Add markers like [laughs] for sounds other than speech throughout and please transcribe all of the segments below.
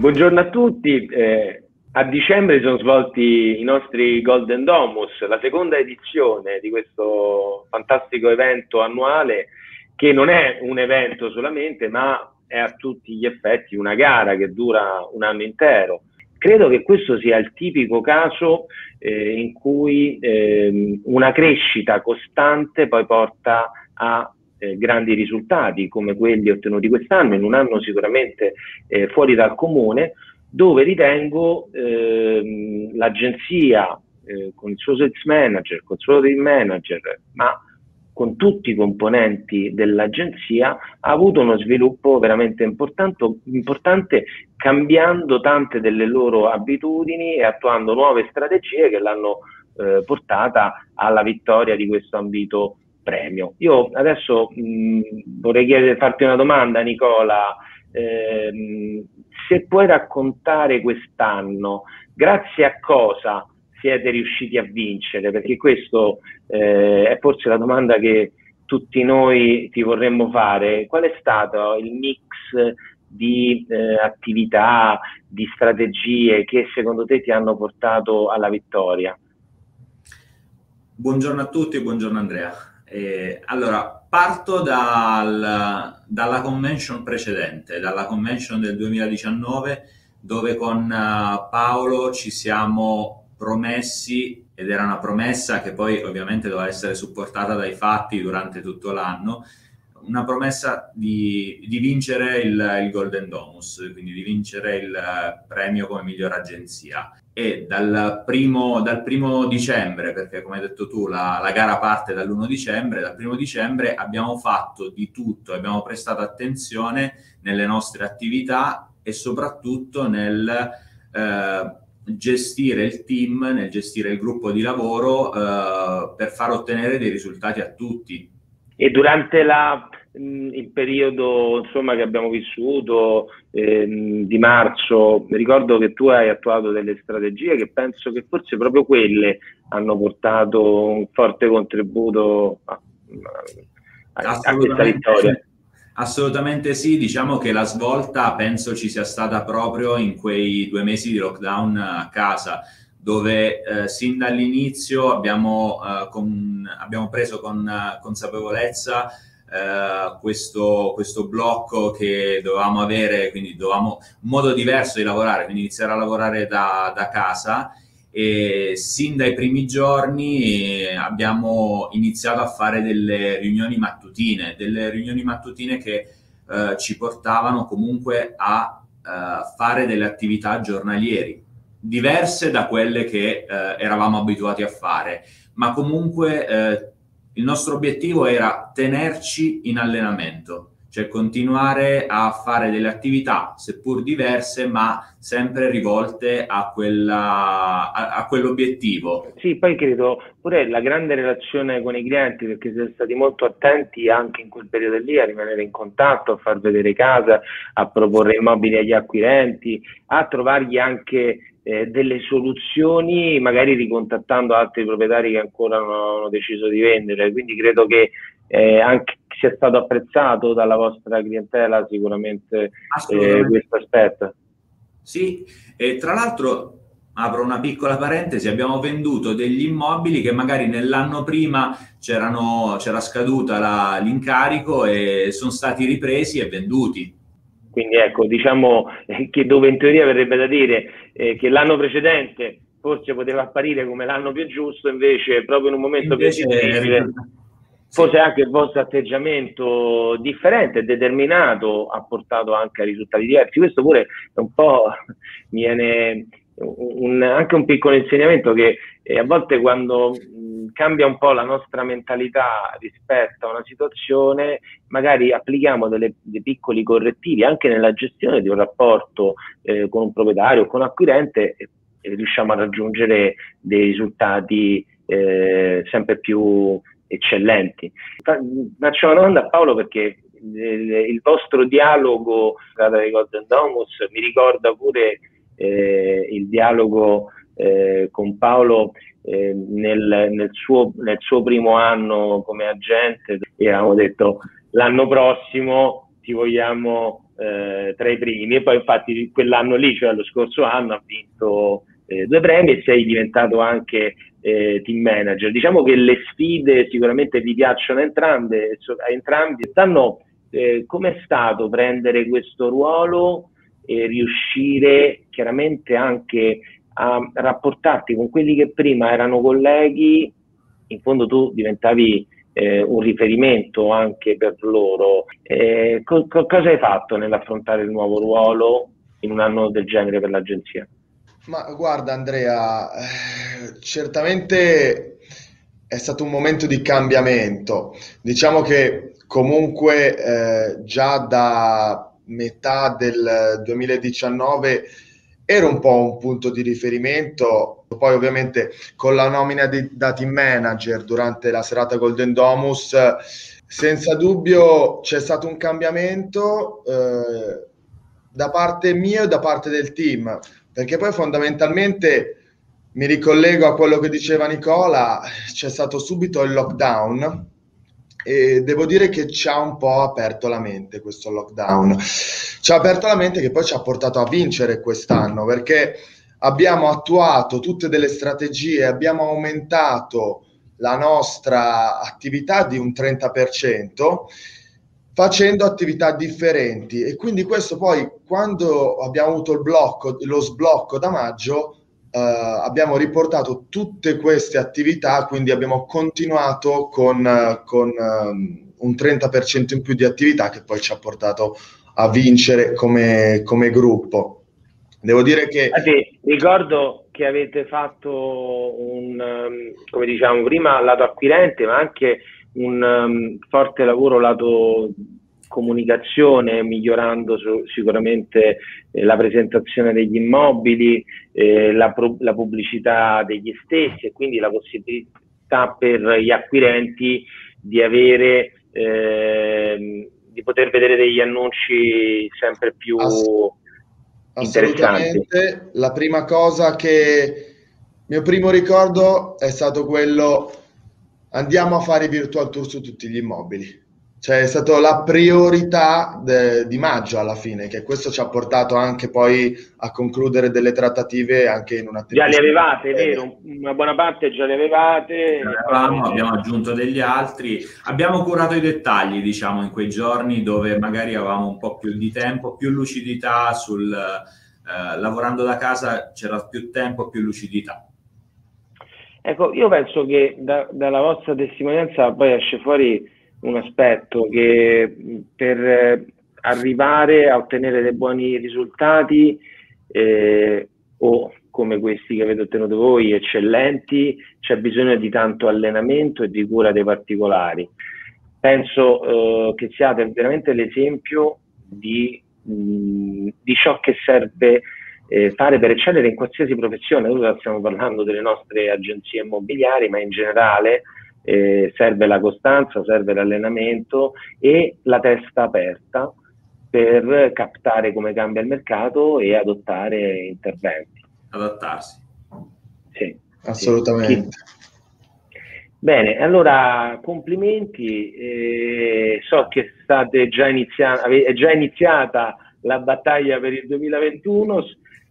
Buongiorno a tutti. Eh, a dicembre sono svolti i nostri Golden Domus, la seconda edizione di questo fantastico evento annuale che non è un evento solamente, ma è a tutti gli effetti una gara che dura un anno intero. Credo che questo sia il tipico caso eh, in cui eh, una crescita costante poi porta a eh, grandi risultati come quelli ottenuti quest'anno, in un anno sicuramente eh, fuori dal comune, dove ritengo ehm, l'agenzia eh, con il suo sales manager, con il suo team manager, ma con tutti i componenti dell'agenzia, ha avuto uno sviluppo veramente importante, cambiando tante delle loro abitudini e attuando nuove strategie che l'hanno eh, portata alla vittoria di questo ambito premio. Io adesso mh, vorrei chiedere, farti una domanda, Nicola. Eh, se puoi raccontare quest'anno, grazie a cosa siete riusciti a vincere? Perché questo eh, è forse la domanda che tutti noi ti vorremmo fare. Qual è stato il mix di eh, attività, di strategie che secondo te ti hanno portato alla vittoria? Buongiorno a tutti buongiorno Andrea. Eh, allora, parto dal, dalla convention precedente, dalla convention del 2019, dove con uh, Paolo ci siamo promessi, ed era una promessa che poi ovviamente doveva essere supportata dai fatti durante tutto l'anno, una promessa di, di vincere il, il, Golden Domus, quindi di vincere il premio come miglior agenzia. E dal primo, dal primo dicembre, perché come hai detto tu la, la gara parte dall'1 dicembre, dal primo dicembre abbiamo fatto di tutto, abbiamo prestato attenzione nelle nostre attività e soprattutto nel eh, gestire il team, nel gestire il gruppo di lavoro eh, per far ottenere dei risultati a tutti e durante la, il periodo insomma, che abbiamo vissuto ehm, di marzo, ricordo che tu hai attuato delle strategie che penso che forse proprio quelle hanno portato un forte contributo a, a, a questa vittoria. Assolutamente sì, diciamo che la svolta penso ci sia stata proprio in quei due mesi di lockdown a casa dove eh, sin dall'inizio abbiamo, eh, con, abbiamo preso con uh, consapevolezza eh, questo, questo, blocco che dovevamo avere, quindi dovevamo un modo diverso di lavorare, quindi iniziare a lavorare da, da casa. E sin dai primi giorni eh, abbiamo iniziato a fare delle riunioni mattutine, delle riunioni mattutine che eh, ci portavano comunque a fare delle attività giornalieri diverse da quelle che eh, eravamo abituati a fare, ma comunque eh, il nostro obiettivo era tenerci in allenamento, cioè continuare a fare delle attività, seppur diverse, ma sempre rivolte a, quella, a, a, quell'obiettivo. Sì, poi credo pure la grande relazione con i clienti, perché siete stati molto attenti anche in quel periodo lì a rimanere in contatto, a far vedere casa, a proporre immobili agli acquirenti, a trovargli anche eh, delle soluzioni, magari ricontattando altri proprietari che ancora non hanno deciso di vendere. Quindi credo che eh, anche sia stato apprezzato dalla vostra clientela sicuramente eh, questo aspetto. Sì, e tra l'altro apro una piccola parentesi, abbiamo venduto degli immobili che magari nell'anno prima c'era scaduta la, l'incarico e sono stati ripresi e venduti. Quindi ecco, diciamo eh, che dove in teoria verrebbe da dire eh, che l'anno precedente forse poteva apparire come l'anno più giusto, invece proprio in un momento invece più difficile, forse anche il vostro atteggiamento differente, determinato, ha portato anche a risultati diversi. Questo pure è un po' [laughs] viene un, anche un piccolo insegnamento che eh, a volte quando cambia un po' la nostra mentalità rispetto a una situazione, magari applichiamo delle, dei piccoli correttivi anche nella gestione di un rapporto eh, con un proprietario o con un acquirente e, e, riusciamo a raggiungere dei risultati eh, sempre più eccellenti. Faccio una domanda a Paolo perché il, il vostro dialogo tra i Golden Domus mi ricorda pure eh, il dialogo eh, con Paolo eh, nel, nel, suo, nel, suo, primo anno come agente e avevamo detto l'anno prossimo ti vogliamo eh, tra i primi e poi infatti quell'anno lì, cioè lo scorso anno, ha vinto eh, due premi e sei diventato anche eh, team manager. Diciamo che le sfide sicuramente vi piacciono entrambe, a entrambi. Stanno, eh, com'è stato prendere questo ruolo e riuscire chiaramente anche a rapportarti con quelli che prima erano colleghi, in fondo tu diventavi eh, un riferimento anche per loro. Eh, co- cosa hai fatto nell'affrontare il nuovo ruolo in un anno del genere per l'agenzia? Ma guarda Andrea, eh, certamente è stato un momento di cambiamento. Diciamo che comunque eh, già da metà del 2019 era un po' un punto di riferimento. Poi ovviamente con la nomina di, da team manager durante la serata Golden Domus, senza dubbio c'è stato un cambiamento eh, da parte mia e da parte del team, perché poi fondamentalmente mi ricollego a quello che diceva Nicola, c'è stato subito il lockdown e devo dire che ci ha un po' aperto la mente questo lockdown. Ci ha aperto la mente che poi ci ha portato a vincere quest'anno perché abbiamo attuato tutte delle strategie, abbiamo aumentato la nostra attività di un 30% facendo attività differenti e quindi questo poi quando abbiamo avuto il blocco, lo sblocco da maggio Uh, abbiamo riportato tutte queste attività, quindi abbiamo continuato con, con um, un 30% in più di attività che poi ci ha portato a vincere come, come gruppo. Devo dire che... Sì, ricordo che avete fatto un, um, come diciamo prima, lato acquirente, ma anche un um, forte lavoro lato comunicazione, migliorando su, sicuramente eh, la presentazione degli immobili, eh, la, pro, la, pubblicità degli stessi e quindi la possibilità per gli acquirenti di avere eh, di poter vedere degli annunci sempre più interessanti. La prima cosa che mio primo ricordo è stato quello andiamo a fare virtual tour su tutti gli immobili cioè è stata la priorità de, di maggio alla fine, che questo ci ha portato anche poi a concludere delle trattative anche in una Già le avevate, vero? Una buona parte già le avevate. Avevamo, abbiamo aggiunto degli altri, abbiamo curato i dettagli, diciamo, in quei giorni dove magari avevamo un po' più di tempo, più lucidità sul eh, lavorando da casa c'era più tempo, più lucidità. Ecco, io penso che da, dalla vostra testimonianza poi esce fuori un aspetto che per eh, arrivare a ottenere dei buoni risultati eh, o come questi che avete ottenuto voi, eccellenti, c'è bisogno di tanto allenamento e di cura dei particolari. Penso eh, che siate veramente l'esempio di, mh, di ciò che serve eh, fare per eccellere in qualsiasi professione. Ora stiamo parlando delle nostre agenzie immobiliari, ma in generale eh, serve la costanza, serve l'allenamento e la testa aperta per captare come cambia il mercato e adottare interventi. Adattarsi. Sì, assolutamente. Sì. Bene, allora complimenti, eh, so che state già iniziando, è già iniziata la battaglia per il 2021,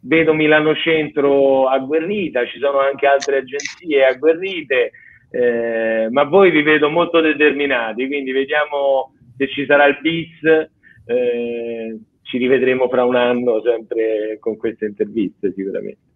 vedo Milano Centro agguerrita, ci sono anche altre agenzie agguerrite, eh, ma voi vi vedo molto determinati, quindi vediamo se ci sarà il bis, eh, ci rivedremo fra un anno sempre con queste interviste sicuramente.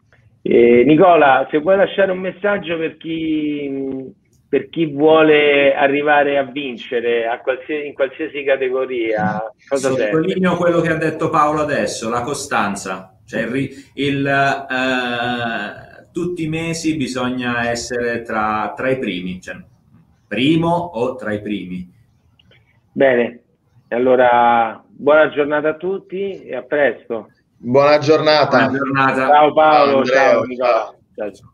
Eh, Nicola, se vuoi lasciare un messaggio per chi, per chi vuole arrivare a vincere a qualsiasi, in qualsiasi categoria, cosa Sottolineo quello che ha detto Paolo adesso, la costanza, cioè il, il uh, tutti i mesi bisogna essere tra, tra i primi, cioè primo o tra i primi. Bene, allora buona giornata a tutti e a presto. Buona giornata. Buona giornata. Ciao Paolo, ciao, ciao, ciao. ciao.